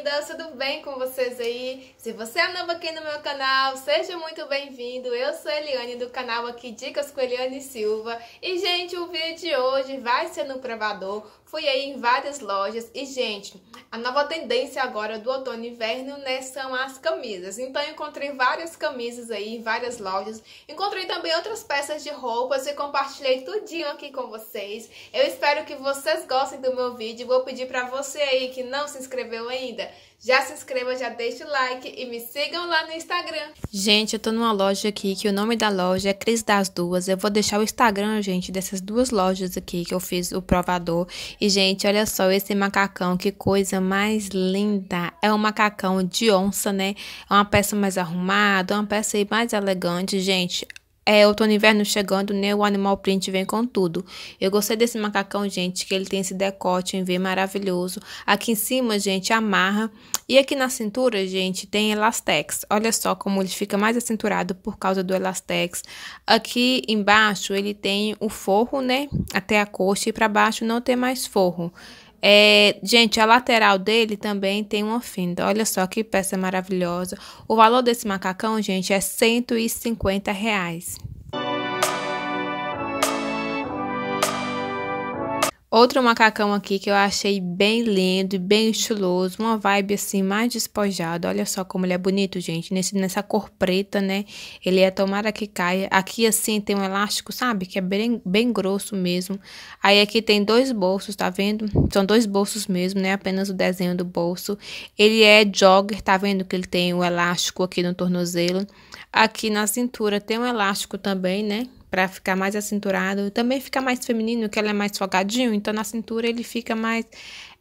lindas, tudo bem com vocês aí? Se você é novo aqui no meu canal, seja muito bem-vindo. Eu sou Eliane do canal aqui Dicas com Eliane Silva. E, gente, o vídeo de hoje vai ser no provador. Fui aí em várias lojas e, gente, a nova tendência agora do outono e inverno, né, são as camisas. Então, eu encontrei várias camisas aí em várias lojas. Encontrei também outras peças de roupas e compartilhei tudinho aqui com vocês. Eu espero que vocês gostem do meu vídeo. Vou pedir pra você aí que não se inscreveu ainda, já se inscreva, já deixa o like e me sigam lá no Instagram. Gente, eu tô numa loja aqui que o nome da loja é Cris das Duas. Eu vou deixar o Instagram, gente, dessas duas lojas aqui que eu fiz o provador. E, gente, olha só esse macacão, que coisa mais linda. É um macacão de onça, né? É uma peça mais arrumada, uma peça mais elegante, gente. É outono e inverno chegando, né? O Animal Print vem com tudo. Eu gostei desse macacão, gente, que ele tem esse decote em V maravilhoso. Aqui em cima, gente, amarra. E aqui na cintura, gente, tem elastex. Olha só como ele fica mais acinturado por causa do elastex. Aqui embaixo, ele tem o forro, né? Até a coxa e para baixo não tem mais forro. É, gente, a lateral dele também tem uma fenda. Olha só que peça maravilhosa. O valor desse macacão, gente, é 150 reais. Outro macacão aqui que eu achei bem lindo e bem estiloso, uma vibe assim mais despojada. Olha só como ele é bonito, gente, nesse nessa cor preta, né? Ele é tomara que caia. Aqui assim tem um elástico, sabe? Que é bem, bem grosso mesmo. Aí aqui tem dois bolsos, tá vendo? São dois bolsos mesmo, né? Apenas o desenho do bolso. Ele é jogger, tá vendo que ele tem o um elástico aqui no tornozelo. Aqui na cintura tem um elástico também, né? Para ficar mais acinturado. Também fica mais feminino, que ele é mais folgadinho, então na cintura ele fica mais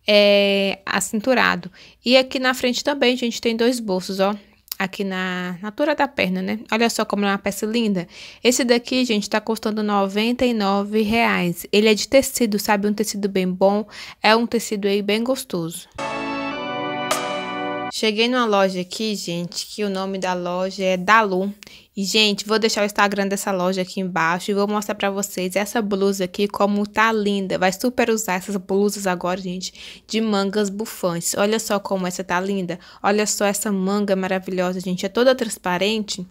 é, acinturado. E aqui na frente também, gente, tem dois bolsos, ó. Aqui na, na altura da perna, né? Olha só como é uma peça linda. Esse daqui, gente, tá custando R$ reais. Ele é de tecido, sabe? Um tecido bem bom. É um tecido aí bem gostoso. Cheguei numa loja aqui, gente, que o nome da loja é Dalu. E, gente, vou deixar o Instagram dessa loja aqui embaixo e vou mostrar pra vocês essa blusa aqui, como tá linda. Vai super usar essas blusas agora, gente, de mangas bufantes. Olha só como essa tá linda. Olha só essa manga maravilhosa, gente. É toda transparente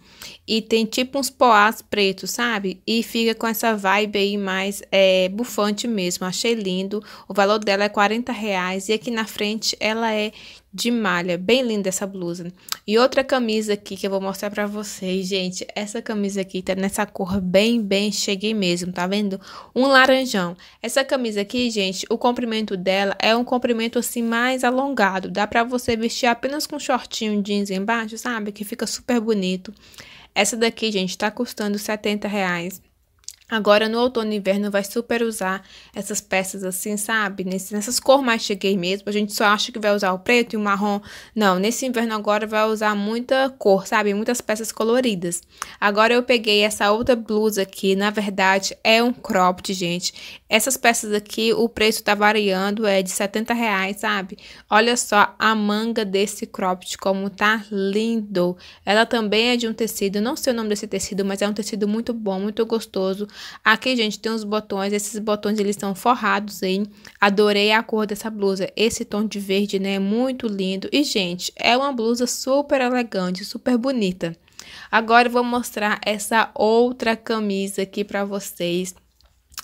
e tem tipo uns poás pretos, sabe? E fica com essa vibe aí mais é, bufante mesmo. Achei lindo. O valor dela é 40 reais e aqui na frente ela é de malha. Bem linda essa blusa. E outra camisa aqui que eu vou mostrar pra vocês, gente essa camisa aqui tá nessa cor bem, bem, cheguei mesmo, tá vendo? Um laranjão. Essa camisa aqui, gente, o comprimento dela é um comprimento assim mais alongado. Dá pra você vestir apenas com shortinho jeans embaixo, sabe? Que fica super bonito. Essa daqui, gente, tá custando 70 reais. Agora, no outono e inverno, vai super usar essas peças assim, sabe? Nesse, nessas cores mais cheguei mesmo. A gente só acha que vai usar o preto e o marrom. Não, nesse inverno agora vai usar muita cor, sabe? Muitas peças coloridas. Agora, eu peguei essa outra blusa aqui. Na verdade, é um cropped, gente. Essas peças aqui, o preço tá variando, é de 70 reais, sabe? Olha só a manga desse cropped, como tá lindo. Ela também é de um tecido, não sei o nome desse tecido, mas é um tecido muito bom, muito gostoso. Aqui, gente, tem os botões. Esses botões, eles estão forrados hein? Adorei a cor dessa blusa. Esse tom de verde, né? É muito lindo. E, gente, é uma blusa super elegante, super bonita. Agora, eu vou mostrar essa outra camisa aqui pra vocês.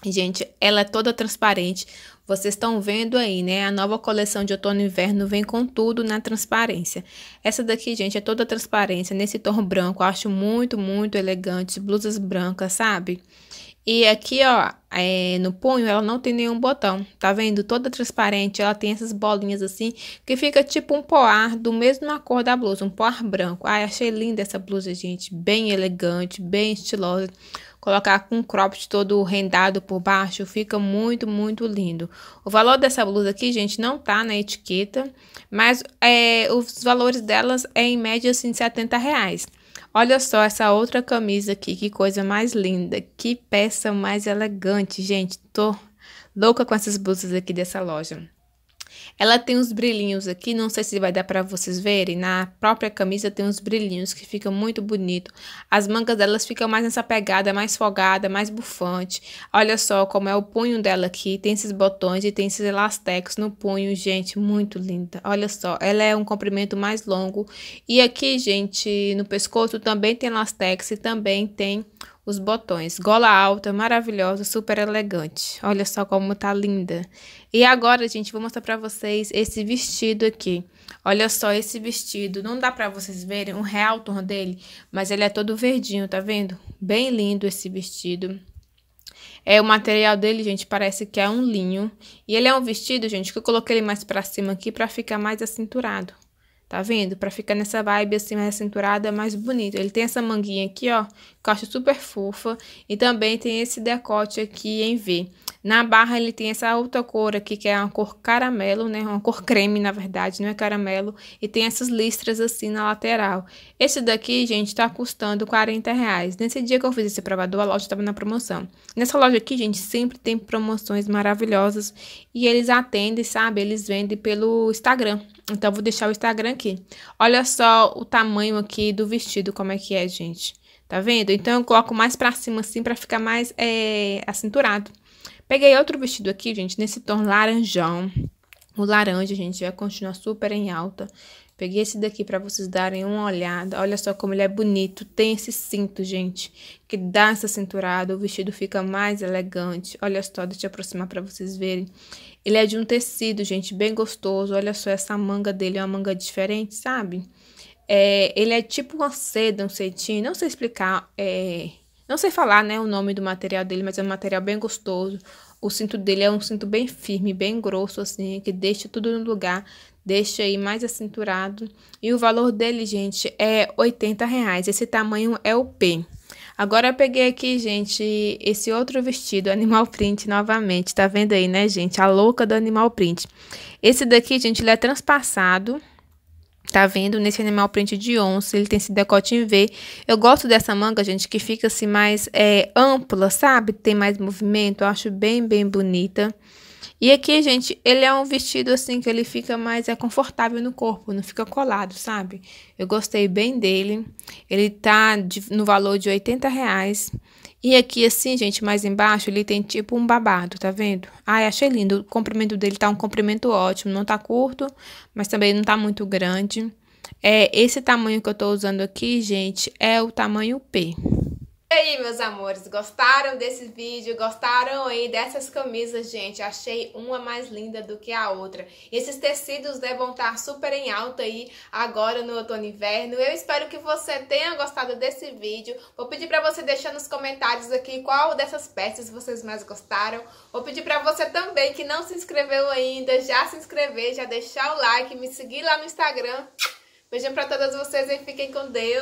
Gente, ela é toda transparente. Vocês estão vendo aí, né? A nova coleção de outono e inverno vem com tudo na transparência. Essa daqui, gente, é toda transparência, nesse tom branco. Eu acho muito, muito elegante. Blusas brancas, sabe? E aqui, ó, é, no punho, ela não tem nenhum botão. Tá vendo? Toda transparente. Ela tem essas bolinhas assim, que fica tipo um poar do mesmo cor da blusa. Um poar branco. Ai, achei linda essa blusa, gente. Bem elegante, bem estilosa colocar com cropped todo rendado por baixo, fica muito, muito lindo. O valor dessa blusa aqui, gente, não tá na etiqueta, mas é, os valores delas é em média, assim, 70 reais. Olha só essa outra camisa aqui, que coisa mais linda, que peça mais elegante, gente. Tô louca com essas blusas aqui dessa loja. Ela tem uns brilhinhos aqui, não sei se vai dar para vocês verem. Na própria camisa tem uns brilhinhos que fica muito bonito. As mangas delas ficam mais nessa pegada, mais folgada, mais bufante. Olha só como é o punho dela aqui. Tem esses botões e tem esses elastecos no punho, gente, muito linda. Olha só, ela é um comprimento mais longo. E aqui, gente, no pescoço também tem elastex e também tem os botões. Gola alta, maravilhosa, super elegante. Olha só como tá linda. E agora, gente, vou mostrar pra vocês esse vestido aqui. Olha só esse vestido. Não dá pra vocês verem o real tom dele, mas ele é todo verdinho, tá vendo? Bem lindo esse vestido. É, o material dele, gente, parece que é um linho. E ele é um vestido, gente, que eu coloquei ele mais pra cima aqui pra ficar mais acinturado. Tá vendo? Pra ficar nessa vibe assim mais cinturada, mais bonito. Ele tem essa manguinha aqui, ó, que eu acho super fofa. E também tem esse decote aqui em V. Na barra ele tem essa outra cor aqui, que é uma cor caramelo, né? Uma cor creme, na verdade, não é caramelo. E tem essas listras assim na lateral. Esse daqui, gente, tá custando 40 reais. Nesse dia que eu fiz esse provador, a loja tava na promoção. Nessa loja aqui, gente, sempre tem promoções maravilhosas. E eles atendem, sabe? Eles vendem pelo Instagram. Então, vou deixar o Instagram aqui. Olha só o tamanho aqui do vestido, como é que é, gente. Tá vendo? Então, eu coloco mais pra cima assim, pra ficar mais é, acinturado. Peguei outro vestido aqui, gente, nesse tom laranjão. O laranja, gente, vai continuar super em alta. Peguei esse daqui para vocês darem uma olhada. Olha só como ele é bonito. Tem esse cinto, gente, que dá essa cinturada. O vestido fica mais elegante. Olha só, deixa eu aproximar para vocês verem. Ele é de um tecido, gente, bem gostoso. Olha só, essa manga dele é uma manga diferente, sabe? É, ele é tipo uma seda, um cetim. Não sei explicar, é, não sei falar, né, o nome do material dele, mas é um material bem gostoso. O cinto dele é um cinto bem firme, bem grosso, assim, que deixa tudo no lugar, deixa aí mais acinturado. E o valor dele, gente, é 80 reais. Esse tamanho é o P. Agora eu peguei aqui, gente, esse outro vestido, animal print, novamente. Tá vendo aí, né, gente? A louca do animal print. Esse daqui, gente, ele é transpassado. Tá vendo? Nesse animal print de onça, ele tem esse decote em V. Eu gosto dessa manga, gente, que fica assim mais é, ampla, sabe? Tem mais movimento, eu acho bem, bem bonita. E aqui, gente, ele é um vestido assim que ele fica mais é confortável no corpo, não fica colado, sabe? Eu gostei bem dele. Ele tá de, no valor de 80 reais. E aqui, assim, gente, mais embaixo, ele tem tipo um babado, tá vendo? Ai, achei lindo. O comprimento dele tá um comprimento ótimo. Não tá curto, mas também não tá muito grande. É, esse tamanho que eu tô usando aqui, gente, é o tamanho P. E aí, meus amores, gostaram desse vídeo? Gostaram aí dessas camisas, gente? Achei uma mais linda do que a outra. Esses tecidos né, vão estar super em alta aí agora no outono e inverno. Eu espero que você tenha gostado desse vídeo. Vou pedir para você deixar nos comentários aqui qual dessas peças vocês mais gostaram. Vou pedir para você também que não se inscreveu ainda, já se inscrever, já deixar o like, me seguir lá no Instagram. Beijão para todas vocês e fiquem com Deus.